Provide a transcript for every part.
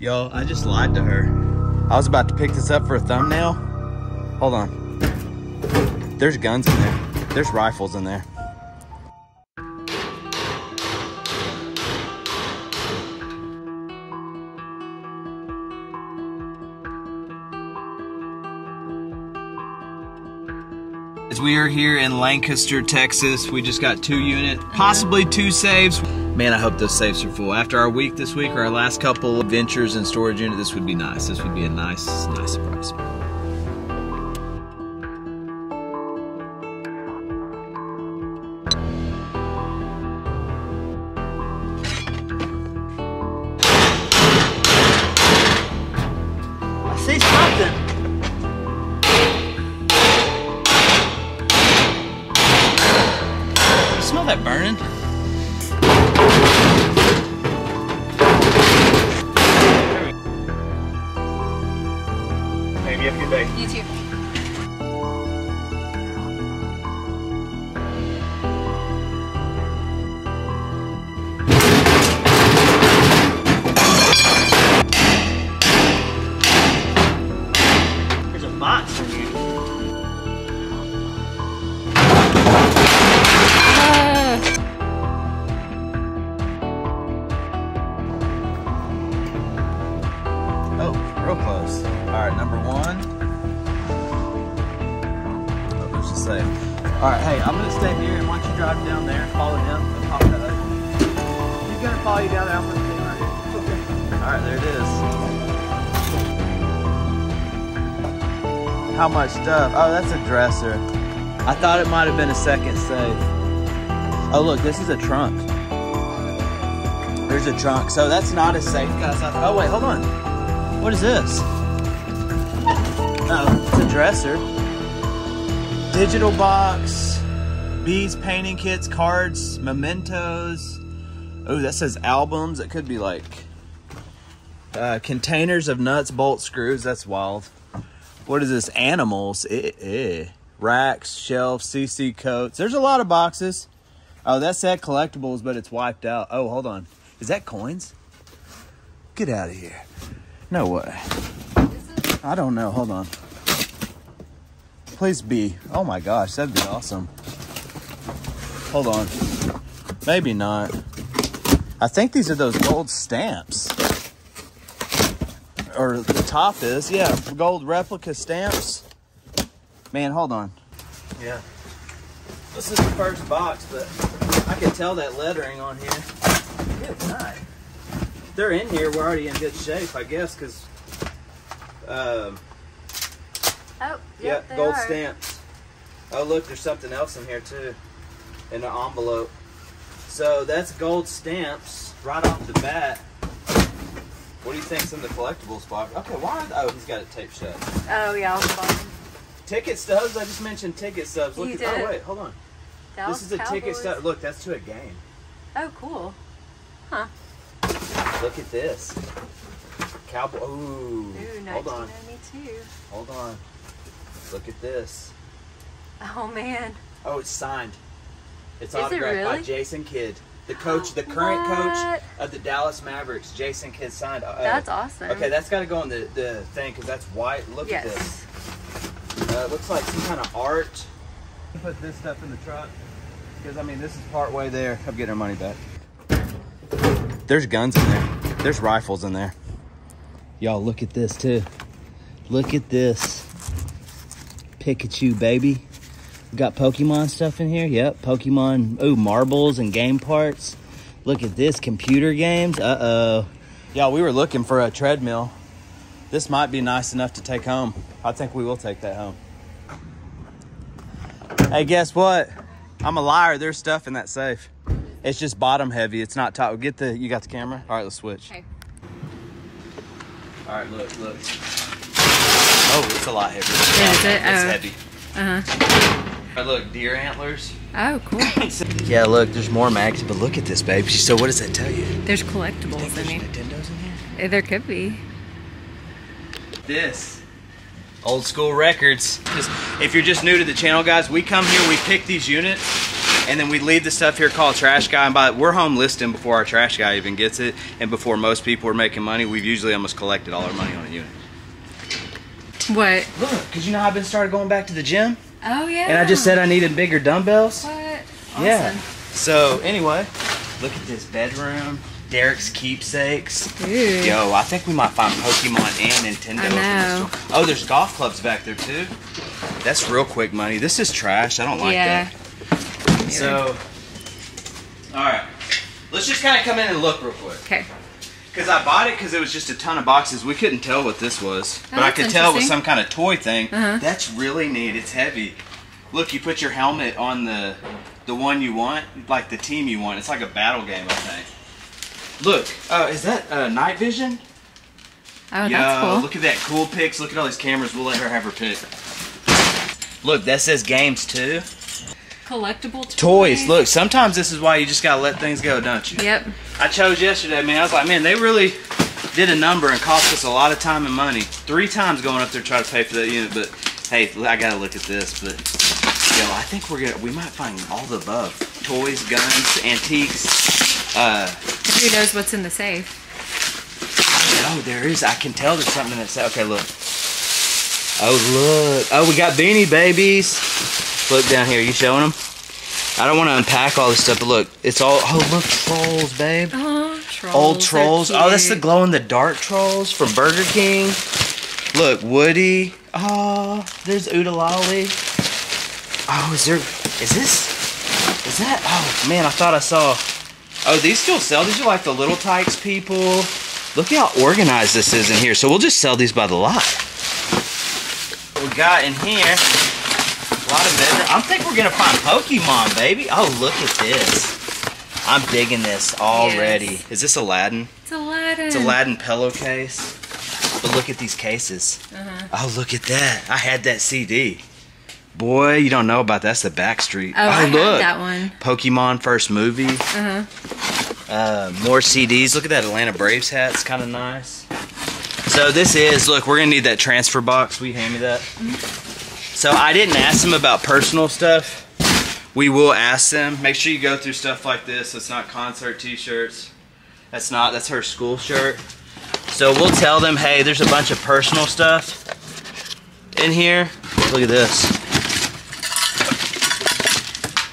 Yo, I just lied to her. I was about to pick this up for a thumbnail. Hold on. There's guns in there. There's rifles in there. As we are here in Lancaster, Texas, we just got two units, possibly two saves. Man, I hope those safes are full. After our week this week, or our last couple adventures in storage unit, this would be nice. This would be a nice, nice surprise. Dresser. I thought it might have been a second safe. Oh, look, this is a trunk. There's a trunk. So that's not a safe, guys. Oh, wait, hold on. What is this? Oh, it's a dresser. Digital box, beads, painting kits, cards, mementos. Oh, that says albums. It could be like uh, containers of nuts, bolts, screws. That's wild. What is this? Animals. Eh, eh. Racks, shelves, CC coats. There's a lot of boxes. Oh, that said collectibles, but it's wiped out. Oh, hold on. Is that coins? Get out of here. No way. I don't know. Hold on. Please be. Oh my gosh, that'd be awesome. Hold on. Maybe not. I think these are those gold stamps. Or the top is, yeah, gold replica stamps. Man, hold on. Yeah. This is the first box, but I can tell that lettering on here. Good night. They're in here. We're already in good shape, I guess, because, um, Oh, yeah, yep, they gold are. stamps. Oh, look, there's something else in here too, in the envelope. So that's gold stamps right off the bat. What do you think's in the collectibles box? Okay, why? Oh, he's got it taped shut. Oh yeah, bottom. Ticket stubs. I just mentioned ticket stubs. Look You at. Oh, did. Oh wait, hold on. Dallas this is a ticket stub. Look, that's to a game. Oh, cool. Huh. Look at this. Cowboy. Ooh. Ooh, hold on. 1992. Hold on. Look at this. Oh man. Oh, it's signed. It's Is it autographed by? Jason Kidd, the coach, the current coach of the Dallas Mavericks. Jason Kidd signed. Uh, That's awesome. Okay, that's got to go in the, the thing because that's white. Look at this. Uh, it looks like some kind of art. Put this stuff in the truck because I mean this is part way there. I'm getting our money back. There's guns in there. There's rifles in there. Y'all look at this too. Look at this. Pikachu baby. We got Pokemon stuff in here. Yep, Pokemon. Ooh, marbles and game parts. Look at this, computer games. Uh oh. Y'all, we were looking for a treadmill. This might be nice enough to take home. I think we will take that home. Hey, guess what? I'm a liar. There's stuff in that safe. It's just bottom heavy. It's not top. Get the. You got the camera. All right, let's switch. Okay. All right, look, look. Oh, it's a lot heavier. Yeah, is it? It's Oh. heavy. Uh huh. All right, look, deer antlers. Oh, cool. Yeah, look, there's more mags, but look at this, babe. So what does that tell you? There's collectibles in There's here. Nintendos in here. Eh, There could be. This. Old school records. Just, if you're just new to the channel, guys, we come here, we pick these units, and then we leave the stuff here called trash guy. And by we're home listing before our trash guy even gets it, and before most people are making money. We've usually almost collected all our money on a unit. What? Look, cause you know how I've been started going back to the gym, Oh yeah. and I just said I needed bigger dumbbells. What? Yeah. So anyway, look at this bedroom. Derek's keepsakes. Ooh. Yo, I think we might find Pokemon and Nintendo. I up in this know. Oh, there's golf clubs back there too. That's real quick money. This is trash. I don't like yeah. that. So, all right, let's just kind of come in and look real quick. Okay. Cause I bought it because it was just a ton of boxes. We couldn't tell what this was, but I Oh, could tell it was some kind of toy thing. Uh-huh. That's really neat. It's heavy. Look, you put your helmet on the the one you want, like the team you want. It's like a battle game, I think. Look, uh, is that uh, night vision? Oh, Yo, that's cool. look at that cool pics. Look at all these cameras. We'll let her have her pick. Look, that says games too. Collectible toys. Toys. Look, sometimes this is why you just gotta let things go, don't you? Yep. I chose yesterday, man. I was like, man, they really did a number and cost us a lot of time and money. Three times going up there trying to pay for that unit, but hey, I gotta look at this. But yo, I think we're gonna we might find all the above: toys, guns, antiques. Uh, Who knows what's in the safe? oh, there is. I can tell there's something in that. Okay, look. Oh look. Oh, we got beanie babies. Look down here. You showing them? I don't want to unpack all this stuff, but look, it's all. Oh, look, trolls, babe. Oh, trolls. Old trolls. Oh, that's the glow in the dark trolls from Burger King. Look, Woody. Oh, there's Oodalolly. Oh, is there? Is this? Is that? Oh man, I thought I saw. Oh, these still sell. These are like the Little Tikes people. Look how organized this is in here. So we'll just sell these by the lot. What we got in here? A lot of. I think we're gonna find Pokemon, baby. Oh, look at this. I'm digging this already. Yes. Is this Aladdin? It's Aladdin. It's Aladdin pillowcase. But look at these cases. Uh-huh. Oh, look at that. I had that CD. Boy, you don't know about that. that's the Backstreet. Oh, I look. that one. Pokemon first movie. Uh huh. Uh, more CDs. Look at that Atlanta Braves hat. It's kind of nice. So this is, look, we're going to need that transfer box. Will you hand me that? So I didn't ask them about personal stuff. We will ask them. Make sure you go through stuff like this. It's not concert t-shirts. That's not, that's her school shirt. So we'll tell them, hey, there's a bunch of personal stuff in here. Look at this.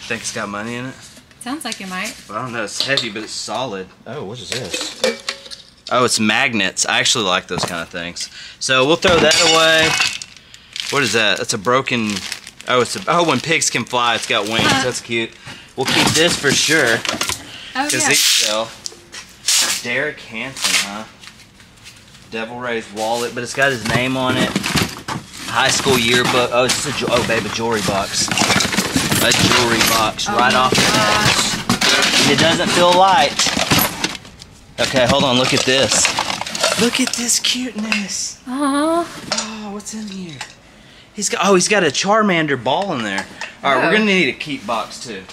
Think it's got money in it? Sounds like it might. I don't know. It's heavy, but it's solid. Oh, what is this? Oh, it's magnets. I actually like those kind of things. So we'll throw that away. What is that? That's a broken. Oh, it's a. Oh, when pigs can fly, it's got wings. Huh. That's cute. We'll keep this for sure Oh yeah. these sell. Derek Hansen, huh? Devil Ray's wallet, but it's got his name on it. High school yearbook. Oh, it's a. Oh, babe, a jewelry box. A jewelry box Oh right off the gosh. and it doesn't feel light. Okay, hold on. Look at this. Look at this cuteness. Aw. Oh, what's in here? He's got. Oh, he's got a Charmander ball in there. All right, Oh. we're gonna need a keep box too.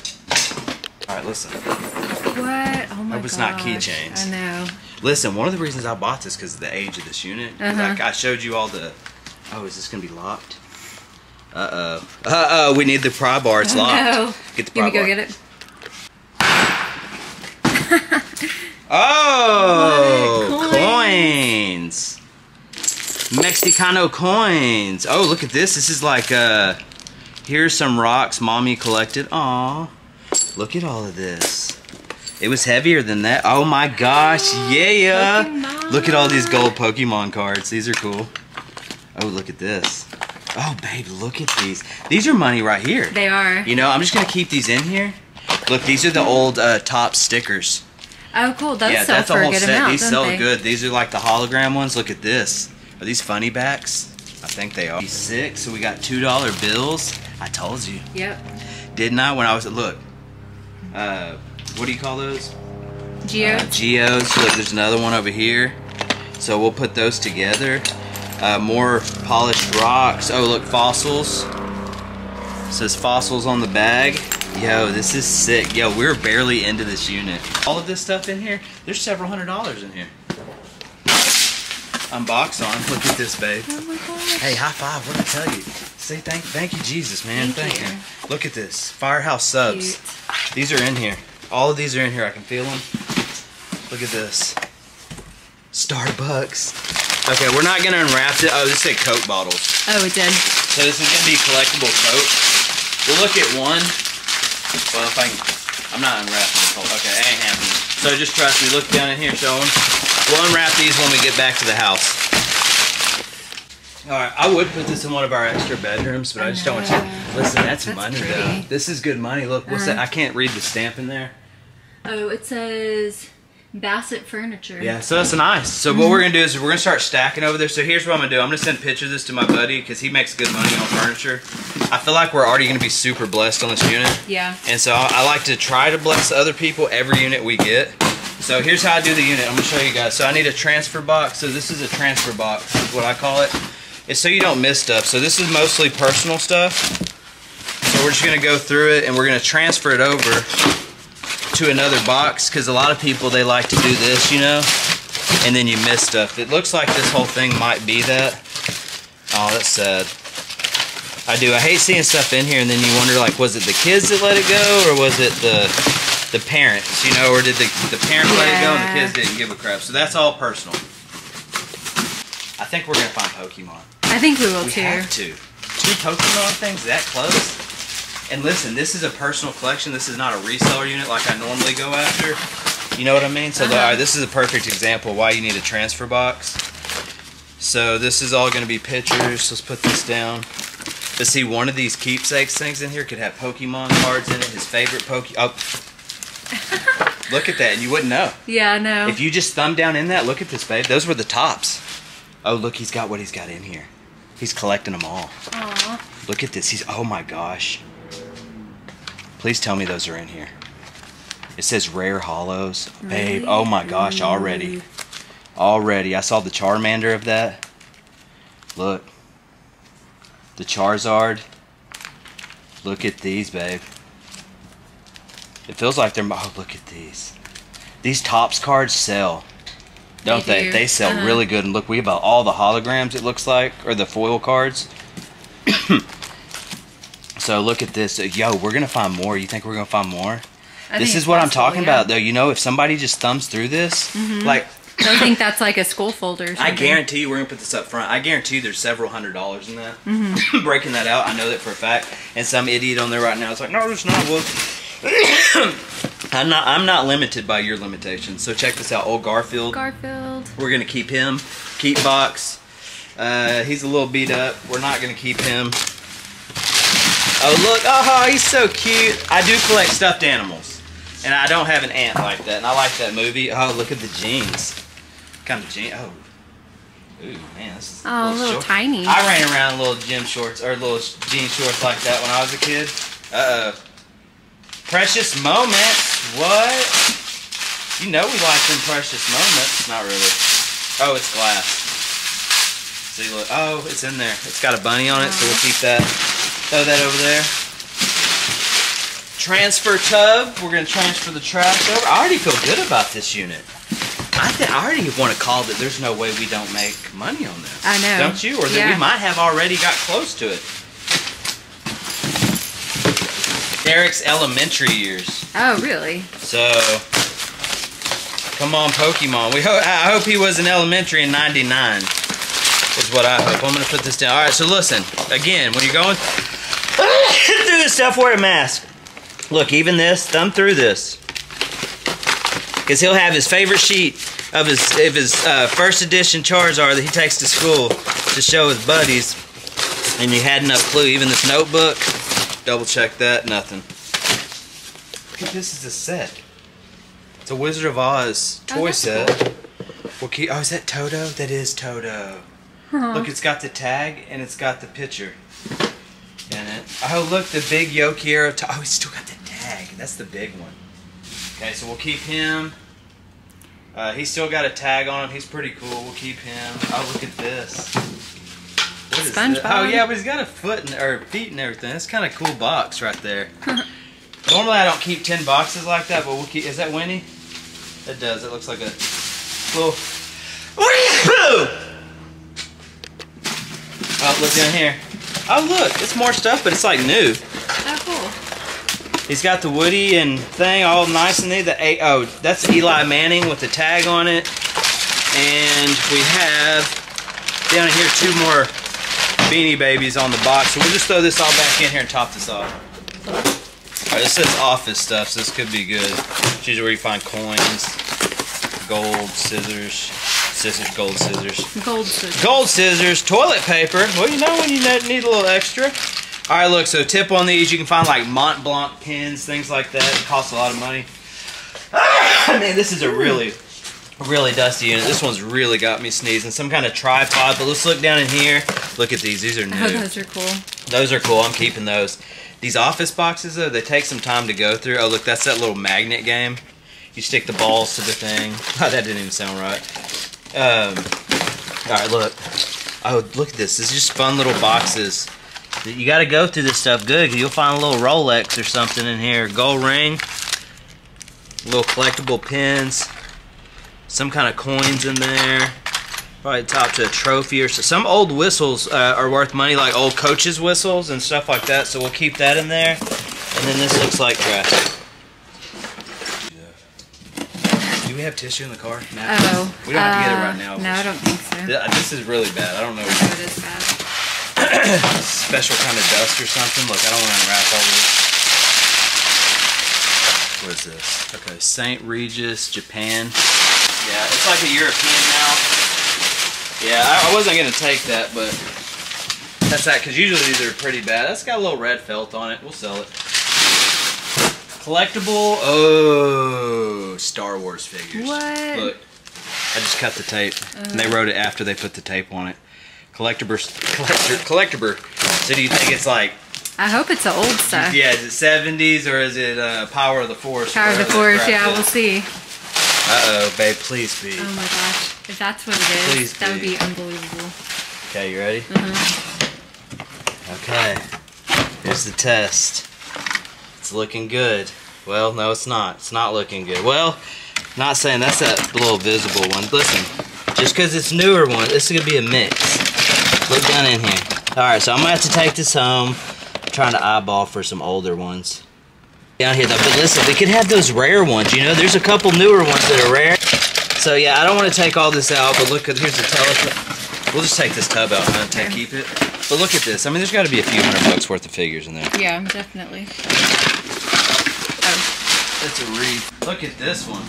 All right, listen. What? Oh my Hope it's not keychains. I know. Listen. One of the reasons I bought this because of the age of this unit. Uh-huh. I, I showed you all the. Oh, is this gonna be locked? Uh oh. Uh oh. We need the pry bar. It's Oh, locked. no. Get the pry want me to bar. go get it? Oh, What? Mexicano coins. Oh, look at this. This is like uh here's some rocks mommy collected. Aw. Look at all of this. It was heavier than that. Oh my gosh, yeah. Pokemon. Look at all these gold Pokemon cards. These are cool. Oh, look at this. Oh, babe, look at these. These are money right here. They are. You know, I'm just gonna keep these in here. Look, these are the old uh, Topps stickers. Oh, cool. Those yeah, sell that's for a a whole good set. amount, these sell they? good. These are like the hologram ones. Look at this. Are these funny backs? I think they are. Six. So we got two dollar bills. I told you, Yep. didn't I? When I was at look. Uh, what do you call those? Geo. Uh, geos. Look, there's another one over here. So we'll put those together. Uh, more polished rocks. Oh, look, fossils. says fossils on the bag. Yo, this is sick. Yo, we're barely into this unit. All of this stuff in here, there's several hundred dollars in here. Unbox on. Look at this, babe. oh my gosh. Hey, high five. What did I tell you? Say thank, thank you, Jesus, man. Thank Thank, you. you. Look at this. Firehouse subs. Cute. These are in here. All of these are in here. I can feel them. Look at this. Starbucks. Okay, we're not gonna unwrap it. Oh, this said Coke bottles. Oh, it did. So this is gonna be collectible Coke. We'll look at one. Well, if I can, I'm not unwrapping this whole. Okay, it ain't happening. So just trust me. Look down in here, show them. We'll unwrap these when we get back to the house. All right, I would put this in one of our extra bedrooms, but I, I just don't want to. Listen, that's, That's money though. This is good money. Look, what's Uh-huh. that? I can't read the stamp in there. Oh, it says Bassett Furniture. Yeah, so that's nice. So what we're gonna do is we're gonna start stacking over there. So here's what I'm gonna do. I'm gonna send pictures of this to my buddy because he makes good money on furniture. I feel like we're already gonna be super blessed on this unit, Yeah. and so I, I like to try to bless other people every unit we get. So here's how I do the unit. I'm gonna show you guys. So I need a transfer box. So this is a transfer box, is what I call it. It's so you don't miss stuff. So this is mostly personal stuff. So we're just gonna go through it and we're gonna transfer it over to another box because a lot of people they like to do this, you know, and then you miss stuff. It looks like this whole thing might be that. Oh, that's sad. I do. I hate seeing stuff in here and then you wonder like, was it the kids that let it go or was it the the parents, you know, or did the the parents let it go and the kids didn't give a crap? So that's all personal. I think we're gonna find Pokemon. I think we will We too. have to. Two Pokemon things that close. And listen, this is a personal collection. This is not a reseller unit like I normally go after. You know what I mean? So Uh-huh. all right, this is a perfect example of why you need a transfer box. So this is all going to be pictures. Let's put this down. But see, one of these keepsakes things in here could have Pokemon cards in it. His favorite Poke. Oh, look at that, and you wouldn't know. Yeah, no. If you just thumb down in that, look at this, babe. Those were the Topps. Oh, look, he's got what he's got in here. He's collecting them all. Aw. Look at this. He's oh my gosh. Please tell me those are in here. It says rare holos. Babe, Really? oh my gosh, already. Already. I saw the Charmander of that. Look. The Charizard. Look at these, babe. It feels like they're oh look at these. These Topps cards sell. Don't They they? do. They sell Uh-huh. really good. And look, we have all the holograms it looks like, or the foil cards. so look at this. Yo, we're gonna find more. You think we're gonna find more? I this is it's what I'm talking yeah. Mm-hmm. about, though. You know, if somebody just thumbs through this, like I think that's like a school folder. Or I guarantee you, we're gonna put this up front. I guarantee you, there's several hundred dollars in that. Mm-hmm. Breaking that out, I know that for a fact. And some idiot on there right now is like, no, there's not. Well, I'm not. I'm not limited by your limitations. So check this out, old Garfield. Garfield. we're gonna keep him. Keep box. Uh, he's a little beat up. We're not gonna keep him. Oh look! Oh, he's so cute. I do collect stuffed animals, and I don't have an ant like that. And I like that movie. Oh, look at the jeans. Kind of jean. Oh. Ooh, man, this is Oh, a little short. tiny. I ran around in little gym shorts or little jean shorts like that when I was a kid. Uh oh. Precious moments. What? You know we like them precious moments. Not really. Oh, it's glass. See, look. Oh, it's in there. It's got a bunny on it, so we'll keep that. Throw that over there. Transfer tub. We're gonna transfer the trash over. I already feel good about this unit. I think I already want to call that. There's no way we don't make money on this. I know. Don't you? Or that Yeah. we might have already got close to it. Derek's elementary years. Oh, really? So, come on, Pokemon. We ho- I hope he was in elementary in '99. Is what I hope. I'm gonna put this down. All right. So listen. Again, when you're going through this stuff, wear a mask. Look, even this. Thumb through this, because he'll have his favorite sheet of his of his uh, first edition Charizard that he takes to school to show his buddies. And you had enough clue. Even this notebook. Double check that. Nothing. Look at this is a set. It's a Wizard of Oz Oh, toy that's set. Well, keep, oh, is that Toto? That is Toto. Look, it's got the tag and it's got the picture in it. Oh, look, the big Yokiero. To- oh, he's still got the tag. That's the big one. Okay, so we'll keep him. Uh, he's still got a tag on him. He's pretty cool. We'll keep him. Oh, look at this. What? SpongeBob. Oh, yeah, but he's got a foot and, or feet and everything. That's kind of cool box right there. Normally I don't keep ten boxes like that, but we'll keep. Is that Winnie? It does. It looks like a little. Oh, look down here. Oh, look, it's more stuff, but it's like new. Oh, cool. He's got the Woody and thing all nice and neat. The A oh, that's Eli Manning with the tag on it. And we have down here two more Beanie Babies on the box. So we'll just throw this all back in here and top this off. All right, this says office stuff, so this could be good. It's usually where you find coins, gold, scissors, scissors, gold scissors. Gold scissors. Gold scissors, toilet paper. Well, you know when you need a little extra. All right, look. So tip on these, you can find like Mont Blanc pins, things like that. It costs a lot of money. Ah, man, this is a really, really dusty unit. This one's really got me sneezing. Some kind of tripod. But let's look down in here. Look at these. These are new. Oh, those are cool. Those are cool. I'm keeping those. These office boxes, though, they take some time to go through. Oh, look, that's that little magnet game. You stick the balls to the thing. Oh, that didn't even sound right. Um, all right, look. Oh, look at this. This is just fun little boxes. You got to go through this stuff good because you'll find a little Rolex or something in here. Gold ring. Little collectible pins. Some kind of coins in there. Probably top to a trophy or so. Some old whistles uh, are worth money, like old coaches' whistles and stuff like that. So we'll keep that in there. And then this looks like trash. Do we have tissue in the car? Matt? Oh. We don't have to get it uh, right now. No, I don't think so. This is really bad. I don't know. Oh, it is bad. Special kind of dust or something. Look, I don't want to unwrap all this. What is this? Okay, St. Regis, Japan. Yeah, it's like a European now. Yeah, I, I wasn't gonna take that, but that's that because usually these are pretty bad. That's got a little red felt on it. We'll sell it. Collectible. Oh, Star Wars figures. What? Look, I just cut the tape, and they wrote it after they put the tape on it. Collectible, collector, collectible. So do you think it's like, I hope it's the old stuff. yeah, is it seventies or is it uh, Power of the Force? Power of the Force, yeah, we'll see. Uh oh, babe, please be. Oh my. If that's what it is, Please that would be. be unbelievable. Okay, you ready? Uh-huh. Okay. Here's the test. It's looking good. Well, no, it's not. It's not looking good. Well, not saying that's that little visible one. Listen, just because it's newer one, this is gonna be a mix. Look down in here. All right, so I'm gonna have to take this home. I'm trying to eyeball for some older ones. Down here, though. But listen, we could have those rare ones. You know, there's a couple newer ones that are rare. So yeah, I don't want to take all this out. But look, at here's the telescope. We'll just take this tub out Okay. keep it. But look at this. I mean, there's got to be a few hundred bucks worth of figures in there. Yeah, definitely. Oh, It's a read. Look at this one.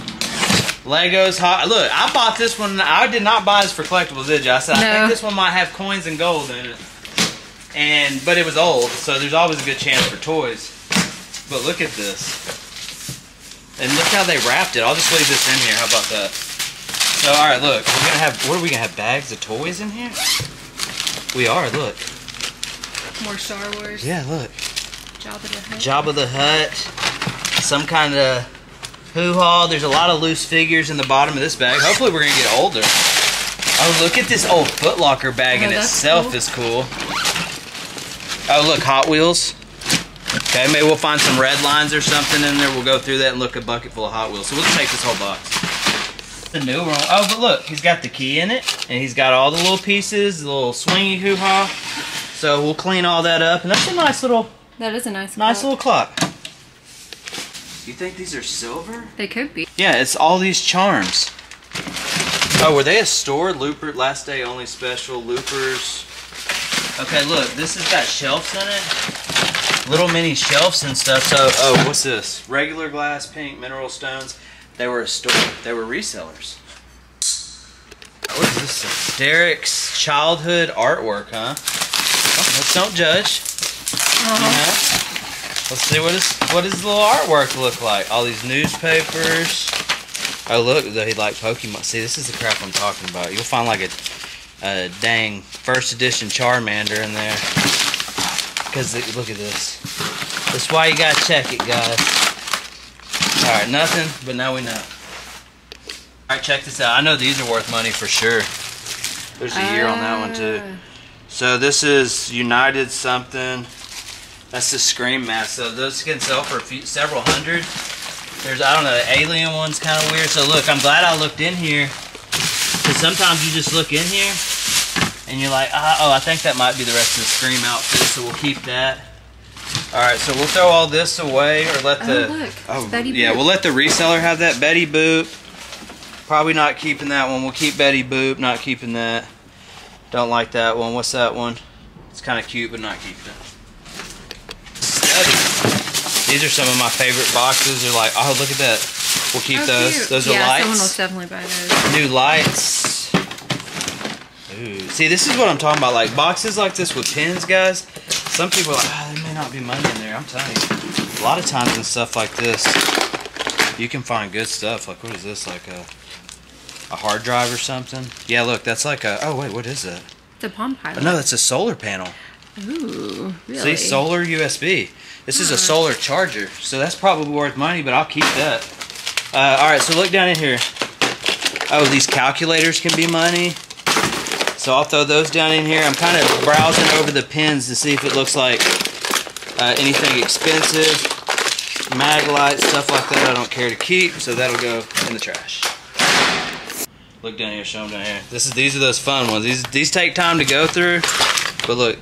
Legos hot. Look, I bought this one. I did not buy this for collectibles, did you? I said I think this one might have coins and gold in it. And but it was old, so there's always a good chance for toys. But look at this. And look how they wrapped it. I'll just leave this in here. How about that? So all right, look. We're gonna have. What are we gonna have? Bags of toys in here? We are. Look. more Star Wars. Yeah. Look. Jabba the Hutt. Jabba the Hutt, some kind of hoo-ha. There's a lot of loose figures in the bottom of this bag. Hopefully we're gonna get older. Oh, look at this old Foot Locker bag Oh, in itself cool. is cool. Oh, look, Hot Wheels. Okay, maybe we'll find some red lines or something in there. We'll go through that and look a bucket full of Hot Wheels. So we'll just take this whole box. The new one. Oh, but look, he's got the key in it, and he's got all the little pieces, the little swingy hoo-ha. So we'll clean all that up, and that's a nice little That is a nice Nice clock. little clock. You think these are silver? They could be. Yeah, it's all these charms. Oh, were they a store? Looper, last day only special, loopers. Okay, look, this has got shelves in it. Little mini shelves and stuff. So, oh, what's this? Regular glass, pink, mineral stones. They were a store. They were resellers. What is this? Derek's childhood artwork, huh? Well, let's don't judge. Uh-huh. You know? Let's see what is what does the little artwork look like. All these newspapers. Oh look, they like Pokemon. See, this is the crap I'm talking about. You'll find like a, a dang first edition Charmander in there. Cause look at this. That's why you gotta check it, guys. All right, nothing, but now we know. All right, check this out. I know these are worth money for sure. There's a year on that one too. Ah. So this is United something. That's the Scream mask. So those can sell for a few, several hundred. There's I don't know, the alien one's kind of weird. So look, I'm glad I looked in here. Cause sometimes you just look in here and you're like, ah, oh, I think that might be the rest of the Scream outfit. So we'll keep that. All right, so we'll throw all this away, or let the. Oh, the look. oh Betty yeah, Boop. we'll let the reseller have that Betty Boop. Probably not keeping that one. We'll keep Betty Boop. Not keeping that. Don't like that one. What's that one? It's kind of cute, but not keeping it. Study. These are some of my favorite boxes. They're like, oh, look at that. We'll keep Oh, those. cute. Those are yeah, someone will lights. definitely buy those. New lights. Ooh. See, this is what I'm talking about. Like boxes like this with pins, guys. Some people are like, ah, there may not be money in there. I'm telling you. A lot of times in stuff like this, you can find good stuff. Like, what is this? Like a a hard drive or something? Yeah, look, that's like a. Oh wait, what is that? a Palm Oh, Pilot. no, that's a solar panel. Ooh, really? See, solar USB. This is a solar charger, so that's probably worth money, but I'll keep that. Uh, all right, so look down in here. Oh, these calculators can be money. So I'll throw those down in here. I'm kind of browsing over the pins to see if it looks like uh, anything expensive. Mag lights, stuff like that I don't care to keep, so that'll go in the trash. Look down here, show them down here. This is these are those fun ones. These these take time to go through, but look,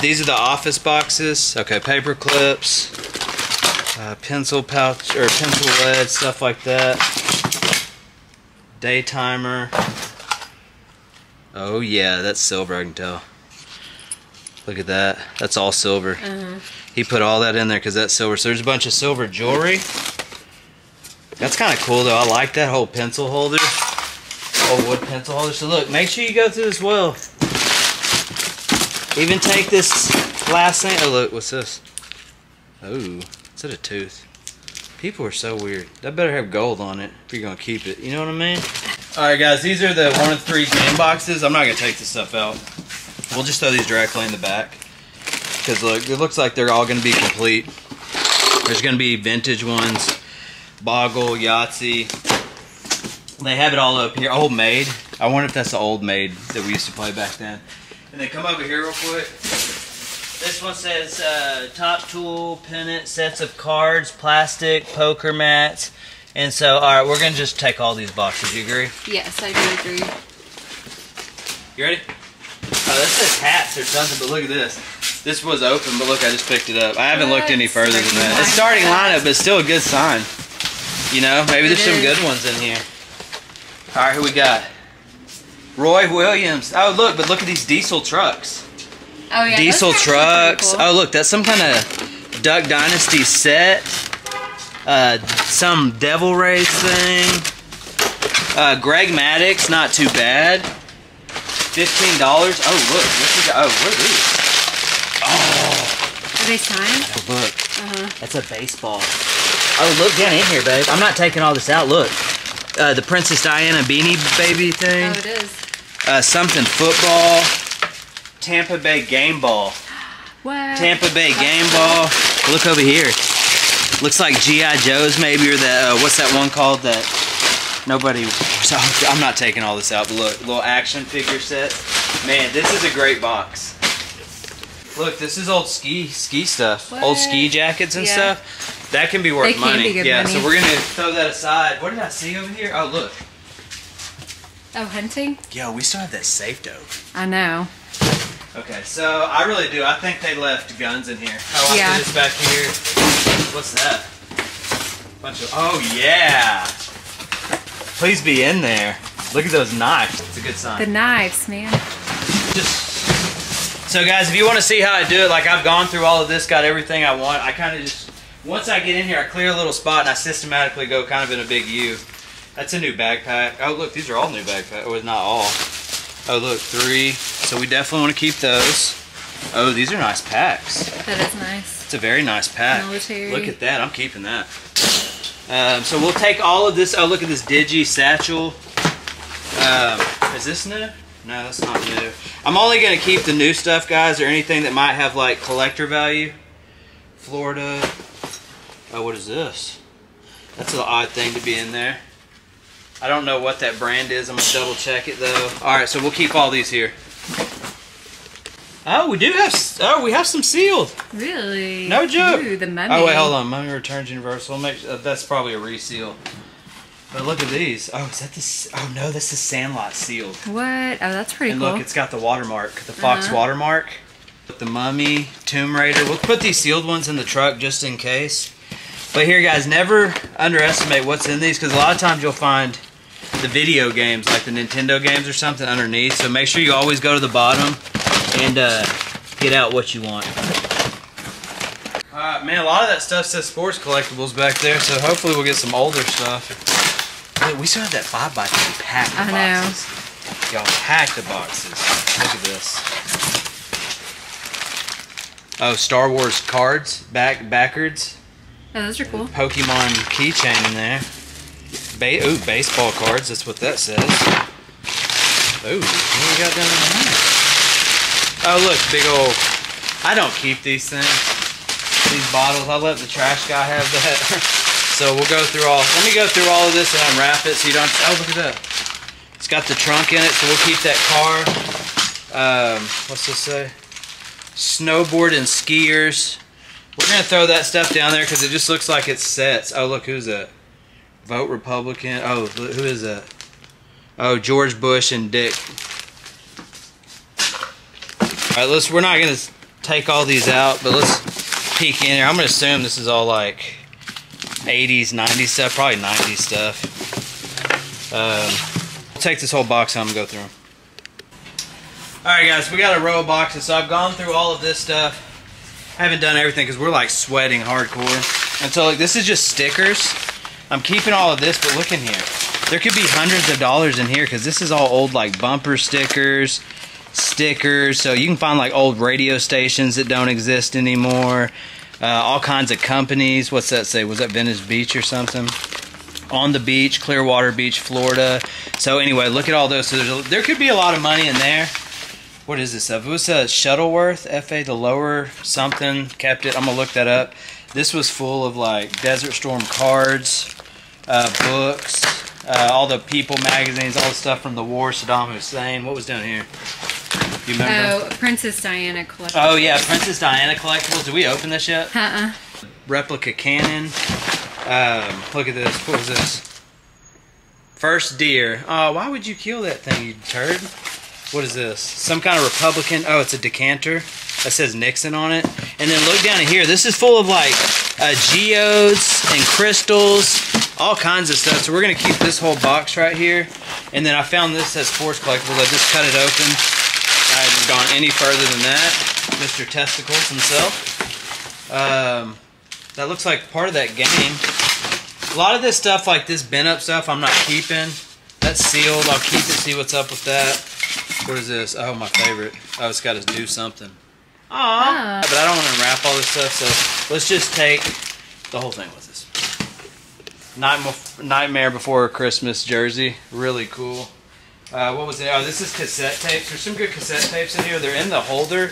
these are the office boxes. Okay, paper clips, uh, pencil pouch or pencil lead, stuff like that. Day timer. Oh yeah, that's silver. I can tell. Look at that. That's all silver. Uh-huh. He put all that in there because that's silver. So there's a bunch of silver jewelry. That's kind of cool though. I like that whole pencil holder. Old wood pencil holder. So look, make sure you go through this well. Even take this last thing. Oh look, what's this? Oh, is that a tooth? People are so weird. That better have gold on it if you're gonna keep it. You know what I mean? All right, guys. These are the one of three game boxes. I'm not gonna take this stuff out. We'll just throw these directly in the back. Because look, it looks like they're all gonna be complete. There's gonna be vintage ones, Boggle, Yahtzee. They have it all up here. Old Maid. I wonder if that's the Old Maid that we used to play back then. And then come over here real quick. This one says uh, top tool, pennant, sets of cards, plastic, poker mats. And so, all right, we're gonna just take all these boxes. You agree? Yes, I do agree. You ready? Oh, this says hats or something, but look at this. This was open, but look, I just picked it up. I haven't looked any further than that. It's Starting starting lineup. lineup, but still a good sign. You know, maybe there's It some good ones in here. All right, who we got? Roy Williams. Oh, look, but look at these diesel trucks. Oh yeah, diesel are actually pretty trucks. cool. Oh, look, that's some kind of Duck Dynasty set. Uh, some Devil Rays thing. Uh, Greg Maddux, not too bad. Fifteen dollars. Oh, look, what we got? Oh, what are these? Oh, Are they signed? oh, look, Uh-huh. that's a baseball. Oh, look down in here, babe. I'm not taking all this out. Look, uh, the Princess Diana Beanie Baby thing. Oh, it is. Uh, something football. Tampa Bay game ball. What? Tampa Bay game ball. Look over here. Looks like GI Joe's maybe, or that uh, what's that one called that nobody. So I'm not taking all this out, but look, little action figure set. Man, this is a great box. Look, this is old ski ski stuff, old ski jackets and Yeah. stuff. That can be worth can money. be yeah, money. so we're gonna throw that aside. What did I see over here? Oh look, Oh, hunting? Yeah, we still have that safe dope. I know. Okay, so I really do. I think they left guns in here. Oh, I Yeah. put this back here. What's that? Bunch of. Oh yeah. Please be in there. Look at those knives. It's a good sign. The knives, man. Just. So guys, if you want to see how I do it, like I've gone through all of this, got everything I want. I kind of just once I get in here, I clear a little spot and I systematically go kind of in a big U. That's a new backpack. Oh look, these are all new backpacks. Oh, not all. Oh look, three. So we definitely want to keep those. Oh, these are nice packs. That is nice. It's a very nice pack. Military. Look at that. I'm keeping that. Um, so we'll take all of this. Oh, look at this Digi satchel. Um, is this new? No, that's not new. I'm only going to keep the new stuff, guys, or anything that might have like collector value. Florida. Oh, what is this? That's an odd thing to be in there. I don't know what that brand is. I'm going to double check it though. All right, so we'll keep all these here. Oh, we do have. Oh, we have some sealed. Really? No joke. Ooh, the mummy. Oh wait, hold on. Mummy returns universal. Make uh, that's probably a reseal. But look at these. Oh, is that this? Oh no, this is Sandlot sealed. What? Oh, that's pretty cool. And cool. look, it's got the watermark, the Fox Uh-huh. watermark. The Mummy, Tomb Raider. We'll put these sealed ones in the truck just in case. But here, guys, never underestimate what's in these because a lot of times you'll find the video games, like the Nintendo games or something, underneath. So make sure you always go to the bottom and uh, get out what you want. Uh, man, a lot of that stuff says sports collectibles back there, so hopefully we'll get some older stuff. Wait, we still have that 5x3 packed I know. boxes. Y'all packed the boxes. Look at this. Oh, Star Wars cards, back backwards. Oh, those are cool. Pokemon keychain in there. Ba- ooh, baseball cards. That's what that says. Ooh, what we got down in there? Oh, look, big old. I don't keep these things. These bottles. I let the trash guy have that. so we'll go through all. Let me go through all of this and unwrap it so you don't. Oh, look at that. It's got the trunk in it, so we'll keep that car. Um, what's this say? Snowboard and skiers. We're gonna throw that stuff down there because it just looks like it sets. Oh, look, who's that? Vote Republican. Oh, who is that? Oh, George Bush and Dick. All right, let's. We're not gonna take all these out, but let's peek in here. I'm gonna assume this is all like 80s, 90s stuff, probably 90s stuff. Um, take this whole box out and go through them. All right, guys, we got a row of boxes. So I've gone through all of this stuff. I haven't done everything because we're like sweating hardcore. And so like this is just stickers. I'm keeping all of this, but look in here. There could be hundreds of dollars in here because this is all old like bumper stickers, stickers. So you can find like old radio stations that don't exist anymore. Uh, all kinds of companies. What's that say? Was that Venice Beach or something? On the beach, Clearwater Beach, Florida. So anyway, look at all those. So a, there could be a lot of money in there. What is this stuff? It was a Shuttleworth FA, the lower something kept it. I'm gonna look that up. This was full of like Desert Storm cards, uh, books, uh, all the People magazines, all the stuff from the war. Saddam Hussein. What was down here? You remember? Oh, Princess Diana collection. Oh yeah, Princess Diana collectibles. Did we open this yet? Uh-uh. Replica cannon. Um, look at this. What was this? First deer. Oh, why would you kill that thing, you turd? What is this? Some kind of Republican. Oh, it's a decanter that says Nixon on it. And then look down in here. This is full of like uh, geodes and crystals, all kinds of stuff. So we're gonna keep this whole box right here. And then I found this as Force collectibles. I just cut it open. Gone any further than that. Mr. Testicles himself. Um, that looks like part of that game. A lot of this stuff, like this bent up stuff, I'm not keeping. That's sealed. I'll keep it, see what's up with that. What is this? Oh, my favorite. Oh, it's got to do something. Aww. Ah. But I don't want to unwrap all this stuff, so let's just take the whole thing with us. Nightmare Before Christmas jersey. Really cool. Uh, what was it? Oh, this is cassette tapes. There's some good cassette tapes in here. They're in the holder.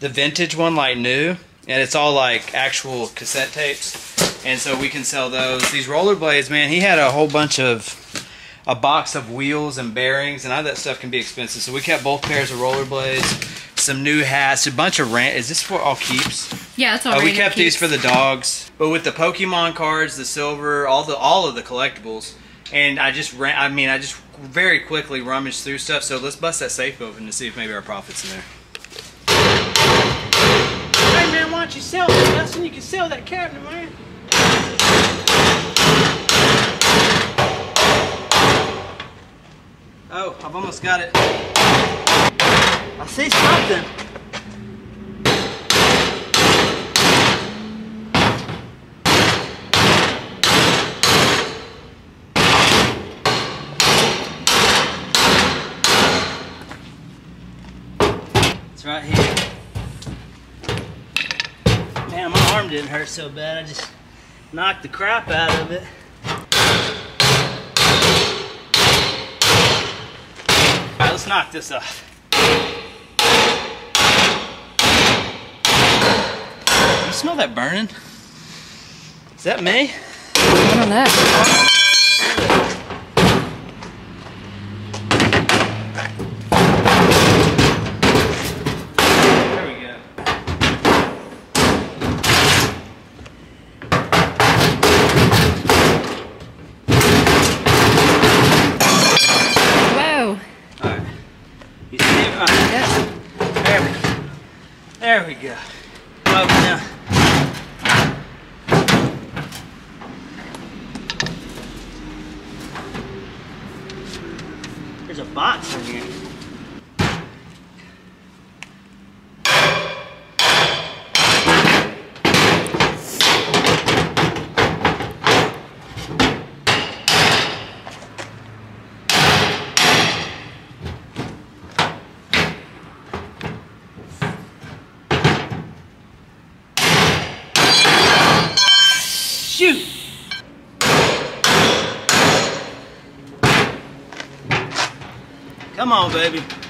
The vintage one, like new. And it's all like actual cassette tapes. And so we can sell those. These rollerblades, man, he had a whole bunch of a box of wheels and bearings, and all that stuff can be expensive. So we kept both pairs of rollerblades, some new hats, a bunch of rant. Is this for all keeps? Yeah, it's all Oh, we kept these for the dogs, but with the Pokemon cards, the silver, all the all of the collectibles, and I just ran. I mean, I just very quickly rummage through stuff. So let's bust that safe open to see if maybe our profits in there. Hey man, why don't you sell it, Dustin? You can sell that cabinet, man. Oh, I've almost got it. I see something. It's right here. Man, my arm didn't hurt so bad. I just knocked the crap out of it. Alright, let's knock this off. You smell that burning? Is that me? I don't know. There we go. Whoa. Alright. You see it? Alright. Yes. There we go. There we go. Love it now. There's a box in here. Shoot! Come on, baby.